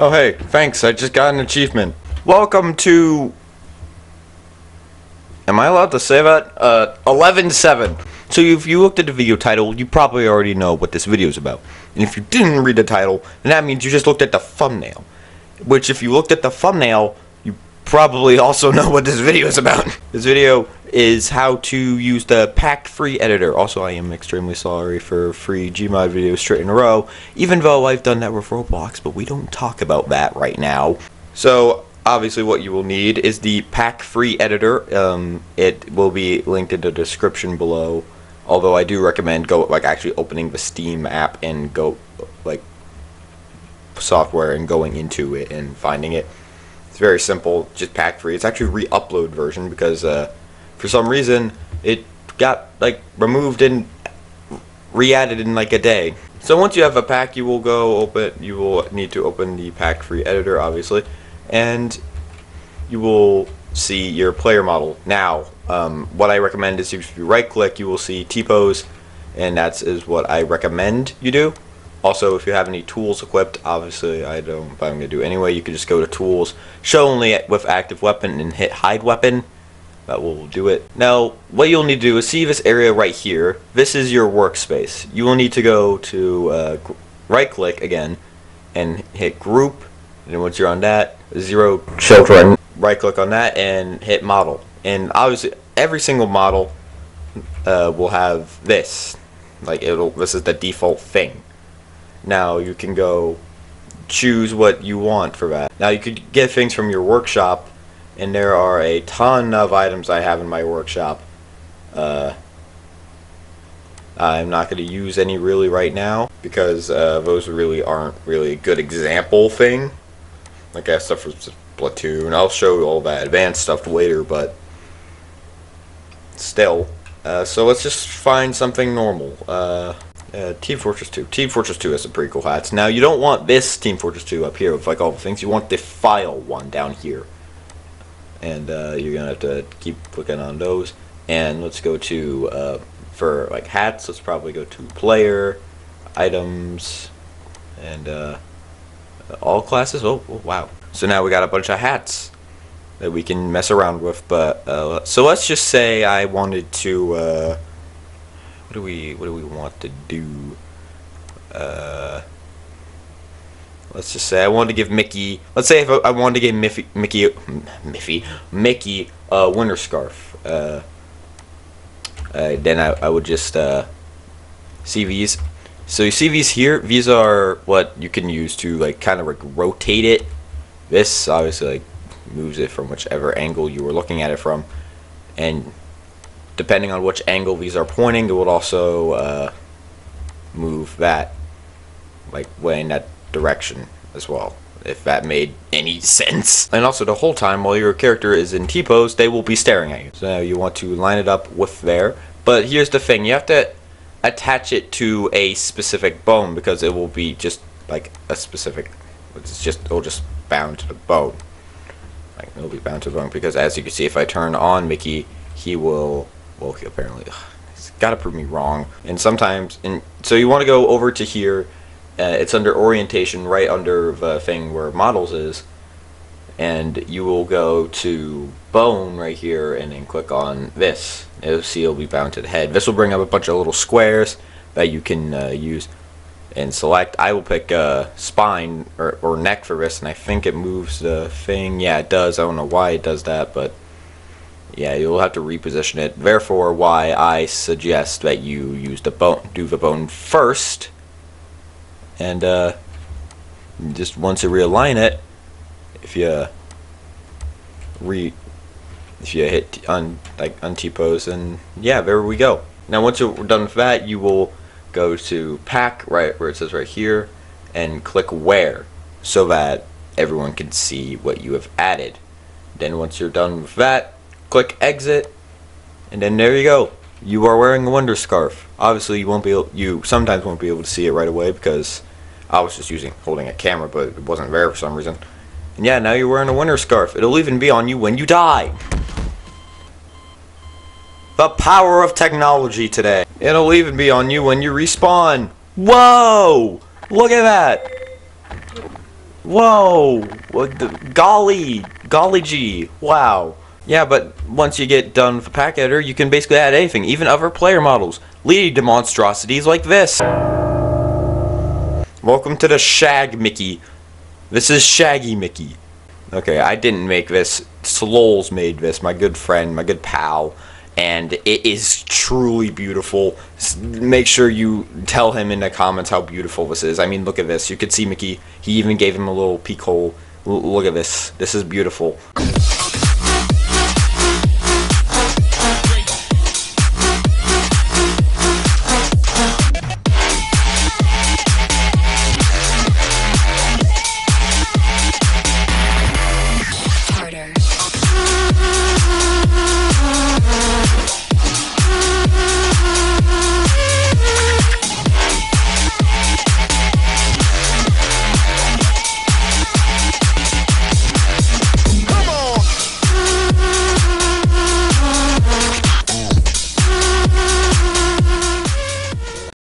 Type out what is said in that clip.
Oh hey, thanks, I just got an achievement. Welcome to... Am I allowed to say that? Uh, 11-7. So if you looked at the video title, you probably already know what this video is about. And if you didn't read the title, then that means you just looked at the thumbnail. Which if you looked at the thumbnail, probably also know what this video is about. This video is how to use the PAC3 editor. Also, I am extremely sorry for free Gmod videos straight in a row, even though I've done that with Roblox, but we don't talk about that right now. So, obviously what you will need is the PAC3 editor. Um, it will be linked in the description below. Although I do recommend go like actually opening the Steam app and go like software and going into it and finding it. It's very simple, just PAC3. It's actually re-upload version because uh, for some reason it got like removed and re-added in like a day. So once you have a pack, you will go open. You will need to open the PAC3 editor, obviously, and you will see your player model. Now, um, what I recommend is if you right click, you will see T-pose, and that's is what I recommend you do. Also, if you have any tools equipped, obviously I don't, but I'm going to do anyway, you can just go to tools, show only with active weapon, and hit hide weapon. That will do it. Now, what you'll need to do is see this area right here. This is your workspace. You will need to go to uh, right click again and hit group. And once you're on that, zero children. Right click on that and hit model. And obviously, every single model uh, will have this. Like it'll. This is the default thing. Now you can go choose what you want for that. Now you could get things from your workshop and there are a ton of items I have in my workshop. Uh, I'm not going to use any really right now because uh, those really aren't really a good example thing. Like I have stuff for Splatoon. I'll show all that advanced stuff later, but still. Uh, so let's just find something normal. Uh, uh, Team Fortress 2. Team Fortress 2 has some pretty cool hats. Now, you don't want this Team Fortress 2 up here with like all the things. You want the file one down here and uh, you're gonna have to keep clicking on those and let's go to uh, for like hats let's probably go to player items and uh, all classes oh, oh, wow so now we got a bunch of hats that we can mess around with but uh, so let's just say I wanted to what do we what do we want to do uh, let's just say I wanted to give Mickey, let's say if I wanted to give Miffy, Mickey, Miffy, Mickey a winter scarf, uh, uh, then I, I would just uh, see these. So you see these here, these are what you can use to like kind of like rotate it. This obviously like moves it from whichever angle you were looking at it from. And depending on which angle these are pointing, it would also uh, move that like way in that direction as well, if that made any sense. And also the whole time while your character is in T-pose, they will be staring at you. So you want to line it up with there. But here's the thing, you have to attach it to a specific bone because it will be just like a specific, it's just, it'll just bound to the bone. Like, it'll be bound to the bone because as you can see, if I turn on Mickey, he will, well, apparently, ugh, he's got to prove me wrong. And sometimes, and so you want to go over to here uh, it's under orientation right under the thing where models is and you will go to bone right here and then click on this. You'll see it'll be bound to the head. This will bring up a bunch of little squares that you can uh, use and select. I will pick uh, spine or, or neck for this and I think it moves the thing. Yeah it does. I don't know why it does that but yeah you'll have to reposition it. Therefore why I suggest that you use the bone do the bone first and uh, just once you realign it if you re if you hit on like on T-pose and yeah there we go. Now once you're done with that you will go to pack right where it says right here and click wear so that everyone can see what you have added. Then once you're done with that click exit and then there you go you are wearing a wonder scarf obviously you won't be able, you sometimes won't be able to see it right away because I was just using holding a camera, but it wasn't there for some reason. And yeah, now you're wearing a winter scarf. It'll even be on you when you die. The power of technology today. It'll even be on you when you respawn. Whoa! Look at that! Whoa! What the, golly! Golly gee! Wow. Yeah, but once you get done with the pack editor, you can basically add anything, even other player models, leading to monstrosities like this. Welcome to the Shag Mickey. This is Shaggy Mickey. Okay, I didn't make this. Slols made this, my good friend, my good pal. And it is truly beautiful. Make sure you tell him in the comments how beautiful this is. I mean, look at this. You could see Mickey. He even gave him a little peek hole. L- look at this. This is beautiful.